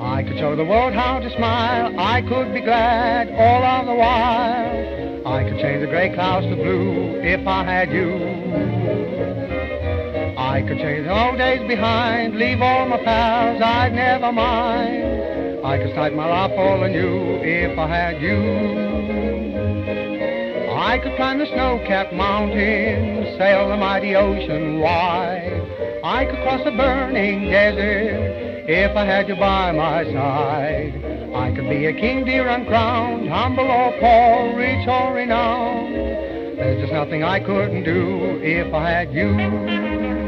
I could show the world how to smile. I could be glad all on the while. I could change the gray clouds to blue if I had you. I could change the old days behind, leave all my pals, I'd never mind. I could start my life all anew if I had you. I could climb the snow-capped mountains, sail the mighty ocean wide. I could cross the burning desert if I had you by my side. I could be a king, dear uncrowned, humble or poor, rich or renowned. There's just nothing I couldn't do if I had you.